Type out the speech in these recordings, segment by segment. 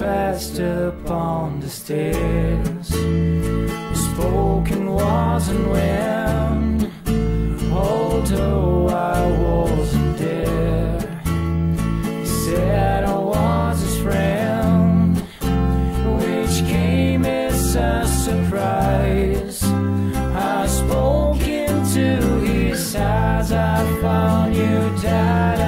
passed upon the stairs. Spoken words and when, although I wasn't there, he said I was his friend, which came as a surprise. I spoke into his eyes, I found you died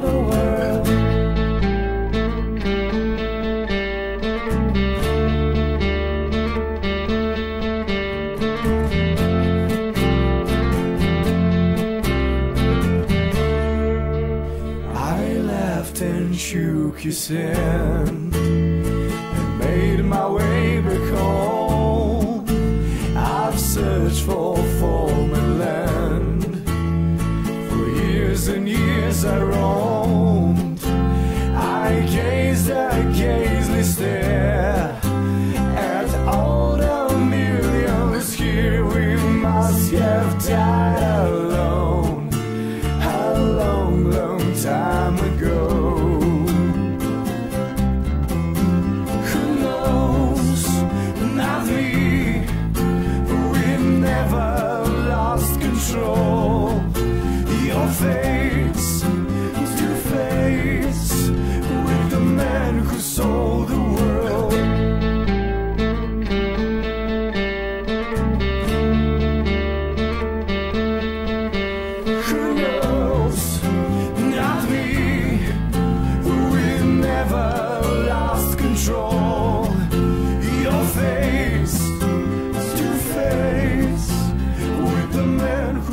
the world. I shook his hand and made my way back home. I've searched for and years. I roamed.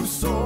so